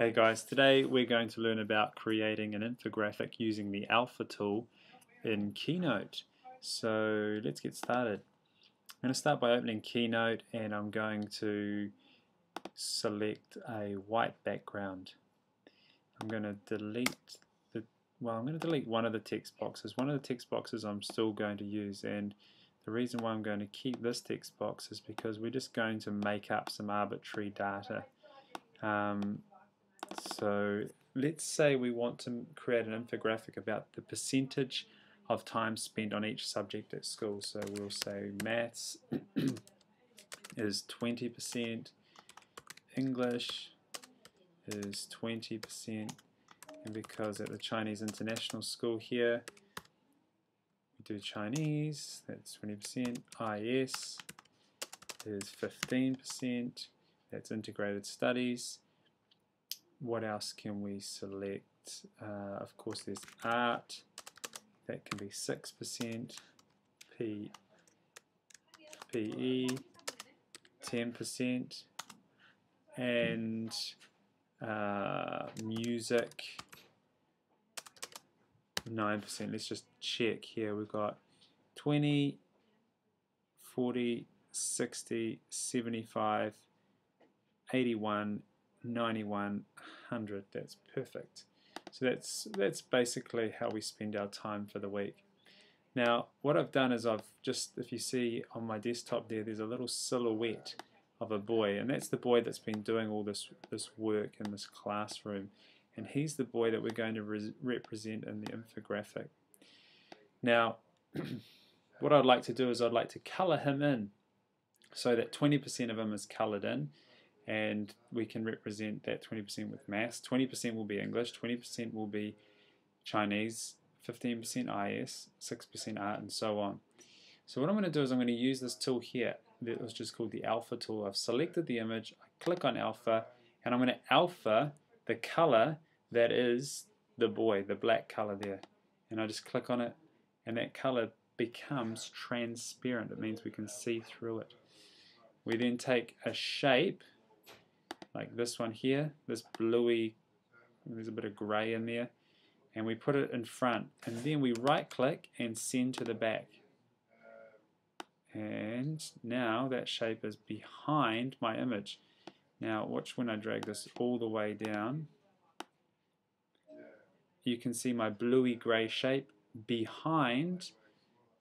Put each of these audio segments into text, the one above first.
Hey guys, today we're going to learn about creating an infographic using the Alpha tool in Keynote. So let's get started. I'm going to start by opening Keynote and I'm going to select a white background. I'm going to delete the, well I'm going to delete one of the text boxes. One of the text boxes I'm still going to use and the reason why I'm going to keep this text box is because we're just going to make up some arbitrary data. Um, so let's say we want to create an infographic about the percentage of time spent on each subject at school. So we'll say maths is 20%, English is 20%, and because at the Chinese International School here, we do Chinese, that's 20%, IS is 15%, that's integrated studies, what else can we select? Uh, of course, there's art. That can be 6%. P, PE, 10%. And uh, music, 9%. Let's just check here. We've got 20, 40, 60, 75, 81, 91, 100. That's perfect. So that's, that's basically how we spend our time for the week. Now, what I've done is I've just, if you see on my desktop there, there's a little silhouette of a boy, and that's the boy that's been doing all this, this work in this classroom. And he's the boy that we're going to re represent in the infographic. Now, what I'd like to do is I'd like to color him in so that 20% of him is colored in and we can represent that 20% with maths. 20% will be English, 20% will be Chinese, 15% IS, 6% art, and so on. So what I'm going to do is I'm going to use this tool here that was just called the alpha tool. I've selected the image, I click on alpha, and I'm going to alpha the color that is the boy, the black color there. And I just click on it, and that color becomes transparent. It means we can see through it. We then take a shape, like this one here, this bluey, there's a bit of grey in there, and we put it in front, and then we right click and send to the back. And now that shape is behind my image. Now watch when I drag this all the way down, you can see my bluey grey shape behind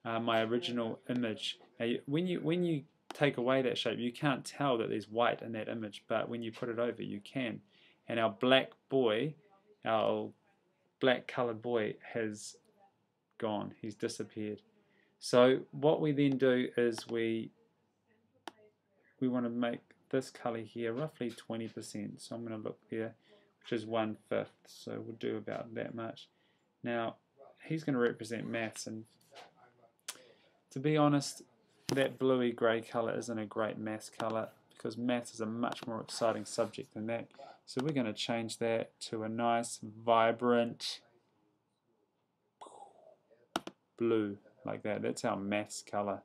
uh, my original image. Now, when you when you take away that shape, you can't tell that there's white in that image, but when you put it over, you can. And our black boy, our black colored boy has gone. He's disappeared. So what we then do is we we want to make this color here roughly 20%. So I'm going to look there, which is one fifth. So we'll do about that much. Now he's going to represent maths, and to be honest, that bluey grey colour isn't a great maths colour because maths is a much more exciting subject than that. So we're going to change that to a nice vibrant blue like that. That's our maths colour.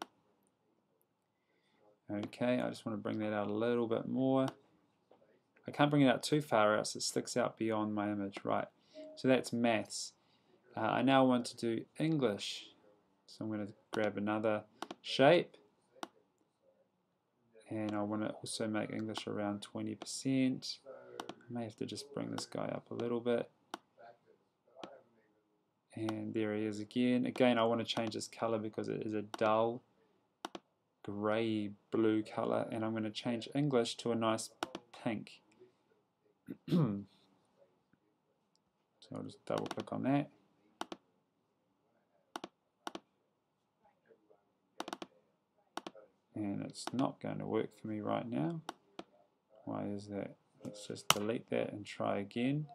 Okay, I just want to bring that out a little bit more. I can't bring it out too far else it sticks out beyond my image. Right, so that's maths. Uh, I now want to do English. So I'm going to grab another shape and I want to also make English around 20%. I may have to just bring this guy up a little bit. And there he is again. Again, I want to change this color because it is a dull gray blue color and I'm going to change English to a nice pink. so I'll just double click on that. And it's not going to work for me right now. Why is that? Let's just delete that and try again.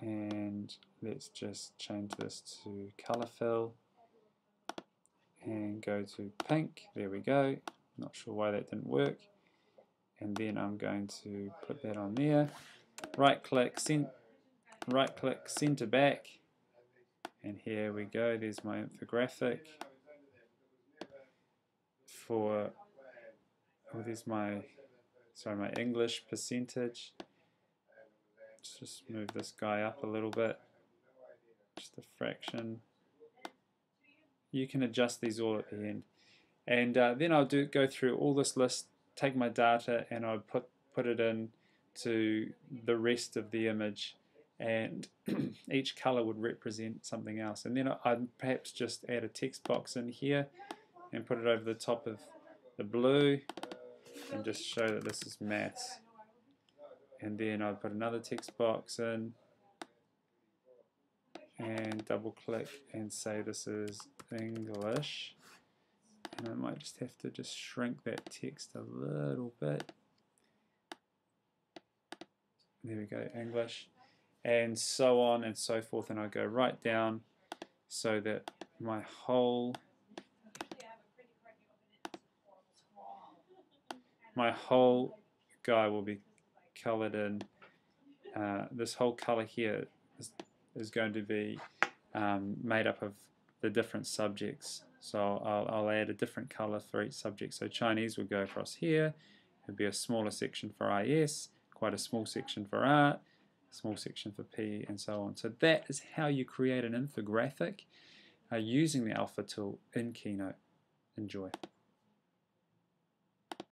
And let's just change this to color fill and go to pink. There we go. Not sure why that didn't work. And then I'm going to put that on there. Right click, right click, center back. And here we go. There's my infographic for oh, there's my sorry, my English percentage. Let's just move this guy up a little bit, just a fraction. You can adjust these all at the end. And uh, then I'll do go through all this list, take my data, and I'll put, put it in to the rest of the image and each color would represent something else. And then I'd perhaps just add a text box in here and put it over the top of the blue and just show that this is maths. And then I'd put another text box in and double click and say this is English. And I might just have to just shrink that text a little bit. There we go, English and so on and so forth and I go right down so that my whole my whole guy will be colored in uh, this whole color here is, is going to be um, made up of the different subjects so I'll, I'll add a different color for each subject so Chinese would go across here it'd be a smaller section for IS quite a small section for art small section for P, and so on. So that is how you create an infographic uh, using the Alpha tool in Keynote. Enjoy.